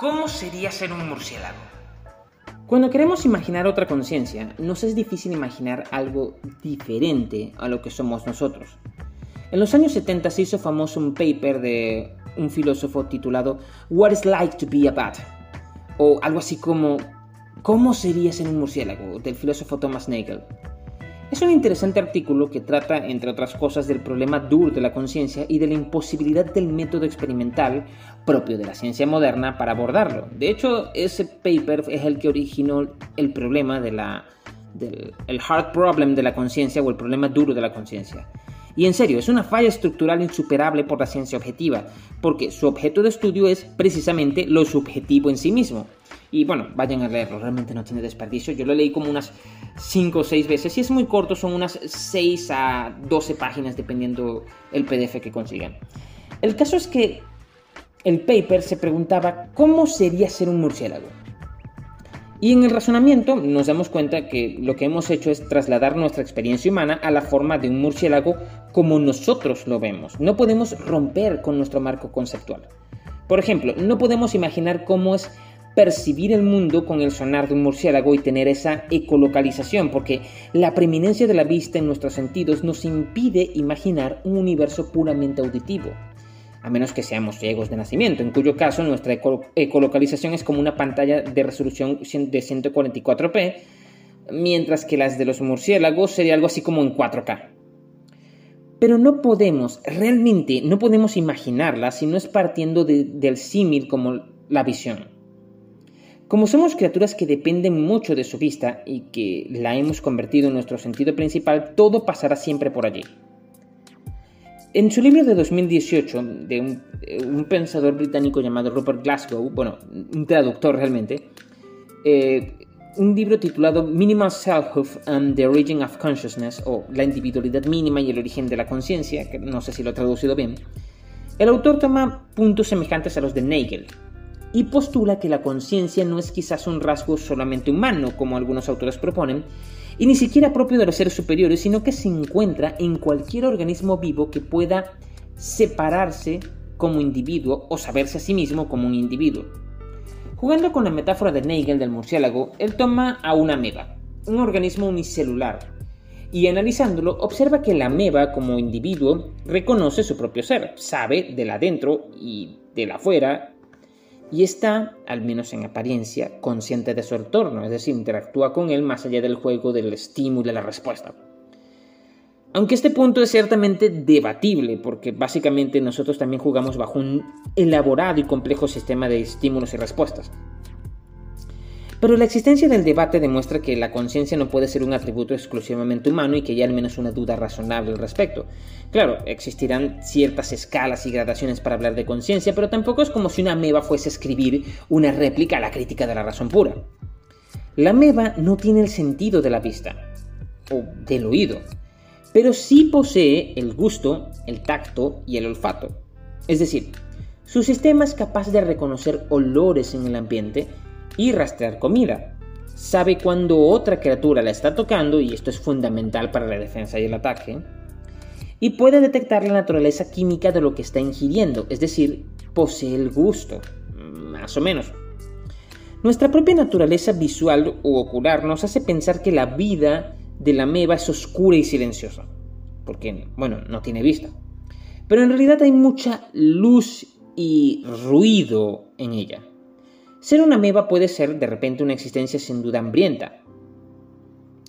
¿Cómo sería ser un murciélago? Cuando queremos imaginar otra conciencia, nos es difícil imaginar algo diferente a lo que somos nosotros. En los años 70 se hizo famoso un paper de un filósofo titulado What is like to be a bat? O algo así como ¿Cómo sería ser un murciélago? del filósofo Thomas Nagel. Es un interesante artículo que trata, entre otras cosas, del problema duro de la conciencia y de la imposibilidad del método experimental propio de la ciencia moderna para abordarlo. De hecho, ese paper es el que originó el problema de la, del el hard problem de la conciencia o el problema duro de la conciencia. Y en serio, es una falla estructural insuperable por la ciencia objetiva, porque su objeto de estudio es precisamente lo subjetivo en sí mismo. Y bueno, vayan a leerlo, realmente no tiene desperdicio. Yo lo leí como unas 5 o 6 veces. Si es muy corto, son unas 6 a 12 páginas, dependiendo el PDF que consigan. El caso es que el paper se preguntaba cómo sería ser un murciélago. Y en el razonamiento nos damos cuenta que lo que hemos hecho es trasladar nuestra experiencia humana a la forma de un murciélago como nosotros lo vemos. No podemos romper con nuestro marco conceptual. Por ejemplo, no podemos imaginar cómo es percibir el mundo con el sonar de un murciélago y tener esa ecolocalización, porque la preeminencia de la vista en nuestros sentidos nos impide imaginar un universo puramente auditivo, a menos que seamos ciegos de nacimiento, en cuyo caso nuestra ecolocalización es como una pantalla de resolución de 144p, mientras que las de los murciélagos sería algo así como en 4K. Pero no podemos, realmente no podemos imaginarla si no es partiendo del símil como la visión. Como somos criaturas que dependen mucho de su vista y que la hemos convertido en nuestro sentido principal, todo pasará siempre por allí. En su libro de 2018, de un, pensador británico llamado Rupert Glasgow, bueno, un traductor realmente, eh, un libro titulado Minimal Selfhood and the Origin of Consciousness, o La individualidad mínima y el origen de la conciencia, que no sé si lo he traducido bien, el autor toma puntos semejantes a los de Nagel, y postula que la conciencia no es quizás un rasgo solamente humano, como algunos autores proponen, y ni siquiera propio de los seres superiores, sino que se encuentra en cualquier organismo vivo que pueda separarse como individuo o saberse a sí mismo como un individuo. Jugando con la metáfora de Nagel del murciélago, él toma a una ameba, un organismo unicelular, y analizándolo observa que la ameba como individuo reconoce su propio ser, sabe del adentro y del afuera y está, al menos en apariencia, consciente de su entorno, es decir, interactúa con él más allá del juego del estímulo y la respuesta. Aunque este punto es ciertamente debatible, porque básicamente nosotros también jugamos bajo un elaborado y complejo sistema de estímulos y respuestas. Pero la existencia del debate demuestra que la conciencia no puede ser un atributo exclusivamente humano y que hay al menos una duda razonable al respecto. Claro, existirán ciertas escalas y gradaciones para hablar de conciencia, pero tampoco es como si una ameba fuese a escribir una réplica a la crítica de la razón pura. La ameba no tiene el sentido de la vista, o del oído, pero sí posee el gusto, el tacto y el olfato. Es decir, su sistema es capaz de reconocer olores en el ambiente y rastrear comida. Sabe cuando otra criatura la está tocando, y esto es fundamental para la defensa y el ataque, y puede detectar la naturaleza química de lo que está ingiriendo, es decir, posee el gusto, más o menos. Nuestra propia naturaleza visual u ocular nos hace pensar que la vida de la meba es oscura y silenciosa, porque, bueno, no tiene vista. Pero en realidad hay mucha luz y ruido en ella. Ser una ameba puede ser de repente una existencia sin duda hambrienta.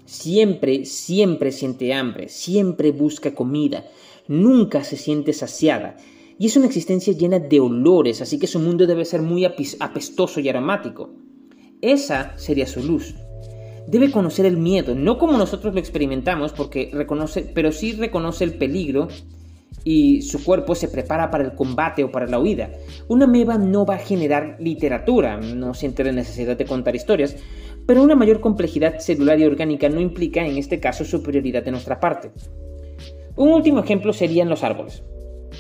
Siempre, siempre siente hambre, siempre busca comida, nunca se siente saciada. Y es una existencia llena de olores, así que su mundo debe ser muy apestoso y aromático. Esa sería su luz. Debe conocer el miedo, no como nosotros lo experimentamos, porque reconoce, pero sí reconoce el peligro y su cuerpo se prepara para el combate o para la huida. Una meba no va a generar literatura, no siente la necesidad de contar historias, pero una mayor complejidad celular y orgánica no implica en este caso superioridad de nuestra parte. Un último ejemplo serían los árboles.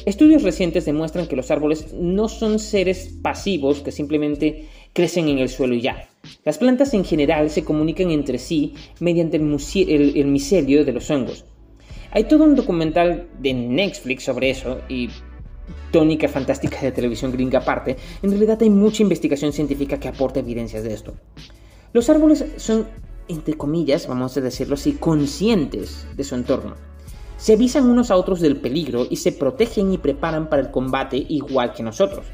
Estudios recientes demuestran que los árboles no son seres pasivos que simplemente crecen en el suelo y ya. Las plantas en general se comunican entre sí mediante el micelio de los hongos, hay todo un documental de Netflix sobre eso y tónica fantástica de televisión gringa aparte, en realidad hay mucha investigación científica que aporta evidencias de esto. Los árboles son, entre comillas, vamos a decirlo así, conscientes de su entorno. Se avisan unos a otros del peligro y se protegen y preparan para el combate igual que nosotros.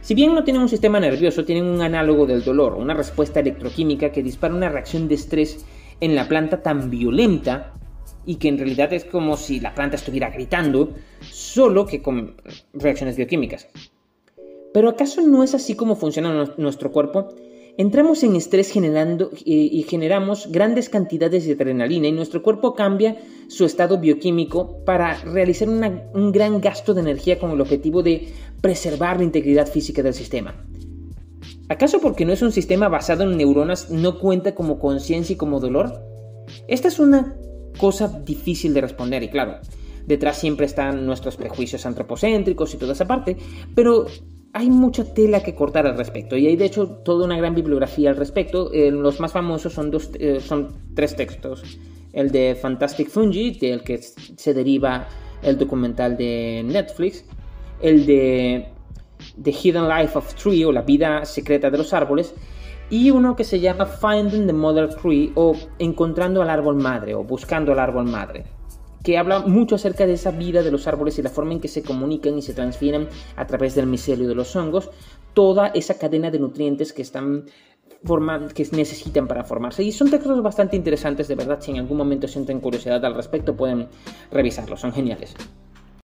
Si bien no tienen un sistema nervioso, tienen un análogo del dolor, una respuesta electroquímica que dispara una reacción de estrés en la planta tan violenta y que en realidad es como si la planta estuviera gritando, solo que con reacciones bioquímicas. Pero ¿acaso no es así como funciona nuestro cuerpo? Entramos en estrés generando y generamos grandes cantidades de adrenalina y nuestro cuerpo cambia su estado bioquímico para realizar un gran gasto de energía con el objetivo de preservar la integridad física del sistema. ¿Acaso porque no es un sistema basado en neuronas no cuenta como conciencia y como dolor? Esta es una cosa difícil de responder y claro, detrás siempre están nuestros prejuicios antropocéntricos y toda esa parte, pero hay mucha tela que cortar al respecto y hay de hecho toda una gran bibliografía al respecto. Eh, los más famosos son, dos, eh, son tres textos. El de Fantastic Fungi, del que se deriva el documental de Netflix. El de The Hidden Life of Tree o La vida secreta de los árboles. Y uno que se llama Finding the Mother Tree o Encontrando al árbol madre o Buscando al árbol madre que habla mucho acerca de esa vida de los árboles y la forma en que se comunican y se transfieren a través del micelio de los hongos, toda esa cadena de nutrientes que están que necesitan para formarse. Y son textos bastante interesantes, de verdad, si en algún momento sienten curiosidad al respecto, pueden revisarlos, son geniales.